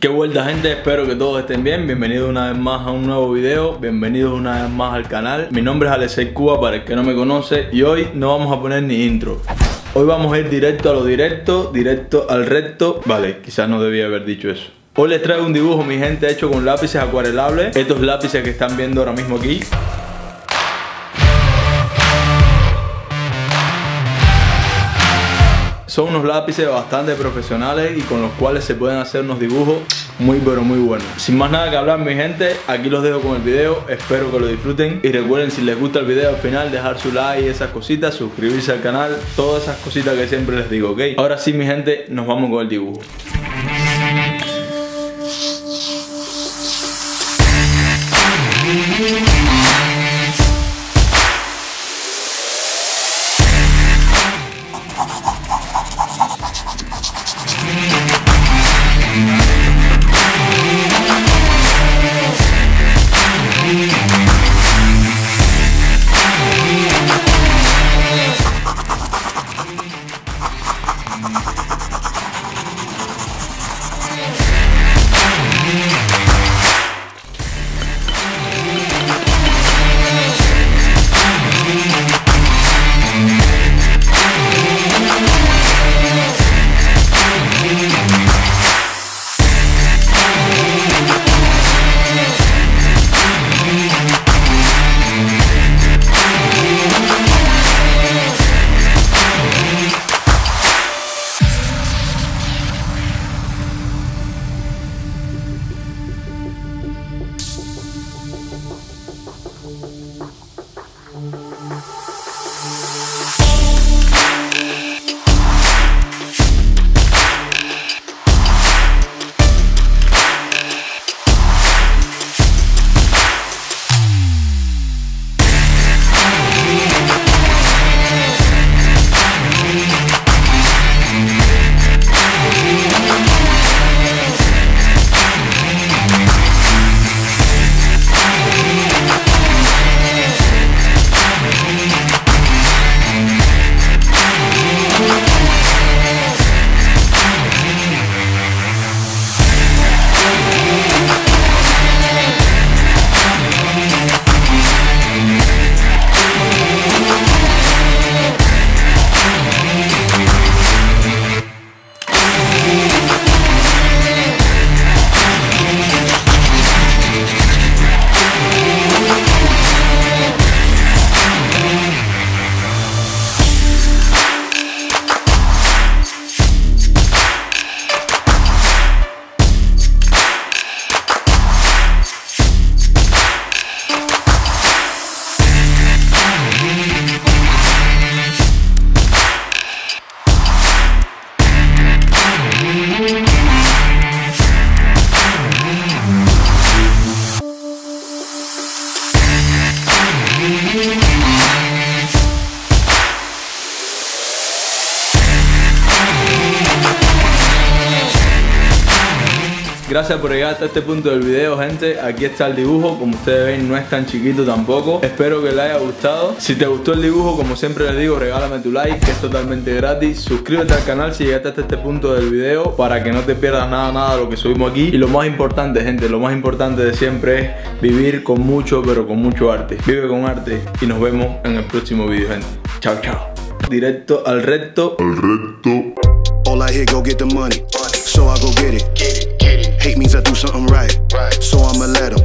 Qué vuelta gente, espero que todos estén bien. Bienvenidos una vez más a un nuevo video. Bienvenidos una vez más al canal. Mi nombre es Alexei Cuba para el que no me conoce y hoy no vamos a poner ni intro. Hoy vamos a ir directo a lo directo, directo al recto. Vale, quizás no debía haber dicho eso. Hoy les traigo un dibujo, mi gente, hecho con lápices acuarelables. Estos lápices que están viendo ahora mismo aquí. Son unos lápices bastante profesionales y con los cuales se pueden hacer unos dibujos muy pero muy buenos. Sin más nada que hablar mi gente, aquí los dejo con el video, espero que lo disfruten y recuerden si les gusta el video al final dejar su like y esas cositas, suscribirse al canal, todas esas cositas que siempre les digo, ¿ok? Ahora sí mi gente, nos vamos con el dibujo. Gracias por llegar hasta este punto del video, gente. Aquí está el dibujo. Como ustedes ven, no es tan chiquito tampoco. Espero que les haya gustado. Si te gustó el dibujo, como siempre les digo, regálame tu like, que es totalmente gratis. Suscríbete al canal si llegaste hasta este punto del video para que no te pierdas nada, nada de lo que subimos aquí. Y lo más importante, gente, lo más importante de siempre es vivir con mucho, pero con mucho arte. Vive con arte y nos vemos en el próximo video, gente. Chao, chao. Directo al recto. Al recto. All I hear, go get the money. So I go get it. Something right. So I'ma let 'em.